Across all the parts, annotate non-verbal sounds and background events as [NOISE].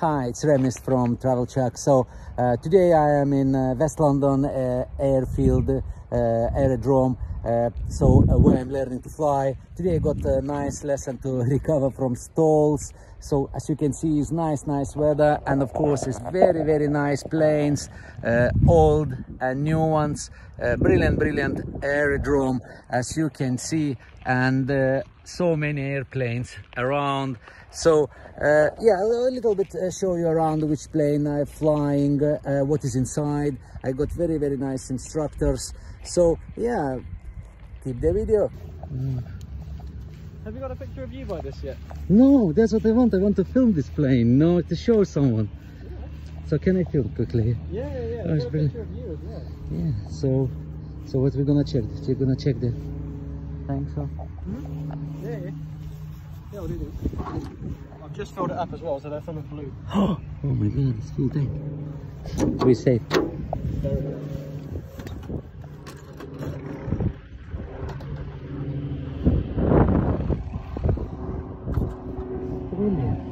Hi, it's Remis from Travel Chuck. So uh, today I am in uh, West London uh, airfield aerodrome. Uh, so uh, where I'm learning to fly. Today I got a nice lesson to [LAUGHS] recover from stalls. So as you can see, it's nice, nice weather, and of course it's very, very nice planes, uh, old and new ones. Uh, brilliant, brilliant aerodrome, as you can see, and uh, so many airplanes around. So uh, yeah, a little bit uh, show you around which plane I'm flying, uh, what is inside. I got very, very nice instructors. So yeah, keep the video. Have you got a picture of you by this yet? No, that's what I want. I want to film this plane, no, to show someone. So can I film quickly? Yeah, yeah, yeah. Oh, it's I've a picture of you as well. Yeah. So, so what we're gonna check? We're gonna check the. Thanks. So. Hmm? Yeah, yeah. Yeah, I'll do this. I've just filled it up as well, so they're full of blue. [GASPS] Oh my god, it's full tank. We're safe. Brilliant.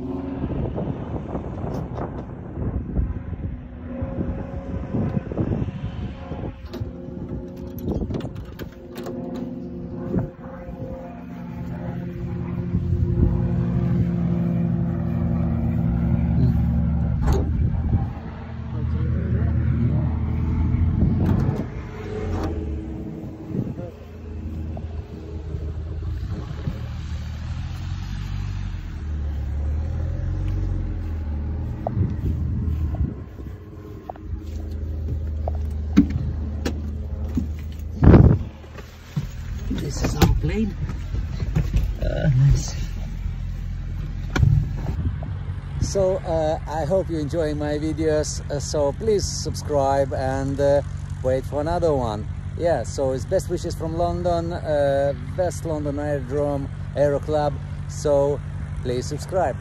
This is our plane. Uh, nice. So uh, I hope you enjoy my videos. Uh, so please subscribe and uh, wait for another one. Yeah. So it's best wishes from London, uh, West London Aerodrome Aero Club. So please subscribe.